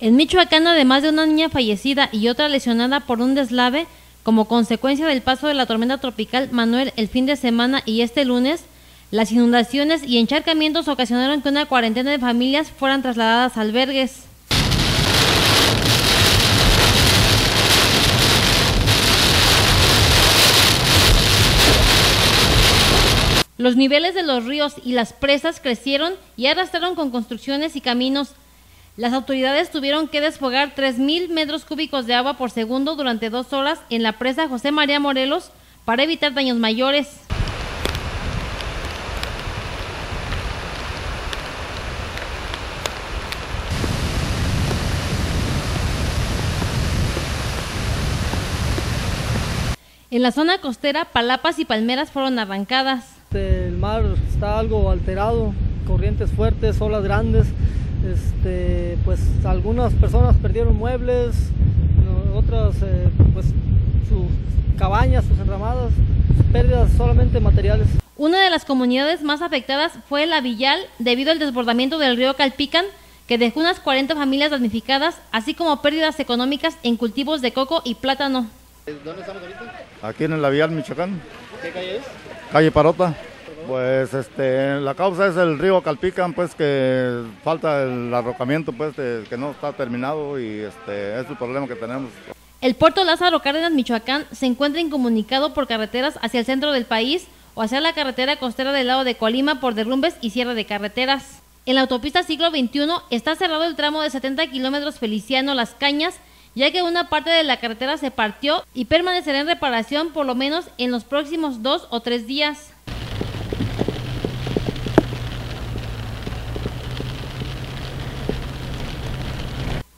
En Michoacán, además de una niña fallecida y otra lesionada por un deslave, como consecuencia del paso de la tormenta tropical Manuel el fin de semana y este lunes, las inundaciones y encharcamientos ocasionaron que una cuarentena de familias fueran trasladadas a albergues. Los niveles de los ríos y las presas crecieron y arrastraron con construcciones y caminos. Las autoridades tuvieron que desfogar 3.000 metros cúbicos de agua por segundo durante dos horas en la presa José María Morelos para evitar daños mayores. En la zona costera, palapas y palmeras fueron arrancadas. El mar está algo alterado, corrientes fuertes, olas grandes. Este, pues algunas personas perdieron muebles, otras eh, pues sus cabañas, sus enramadas, pérdidas solamente materiales. Una de las comunidades más afectadas fue la Villal debido al desbordamiento del río Calpican, que dejó unas 40 familias damnificadas, así como pérdidas económicas en cultivos de coco y plátano. ¿Dónde estamos ahorita? Aquí en la Villal, Michoacán. ¿Qué calle es? Calle Parota. Pues este, la causa es el río Calpican, pues que falta el arrocamiento, pues que no está terminado y este es el problema que tenemos. El puerto Lázaro Cárdenas, Michoacán, se encuentra incomunicado por carreteras hacia el centro del país o hacia la carretera costera del lado de Colima por derrumbes y cierre de carreteras. En la autopista siglo XXI está cerrado el tramo de 70 kilómetros Feliciano Las Cañas, ya que una parte de la carretera se partió y permanecerá en reparación por lo menos en los próximos dos o tres días.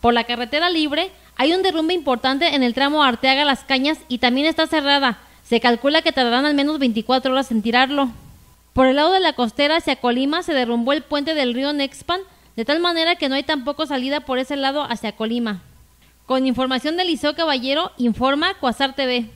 Por la carretera libre hay un derrumbe importante en el tramo Arteaga Las Cañas y también está cerrada. Se calcula que tardarán al menos 24 horas en tirarlo. Por el lado de la costera hacia Colima se derrumbó el puente del río Nexpan, de tal manera que no hay tampoco salida por ese lado hacia Colima. Con información de Liceo Caballero, informa Cuasar TV.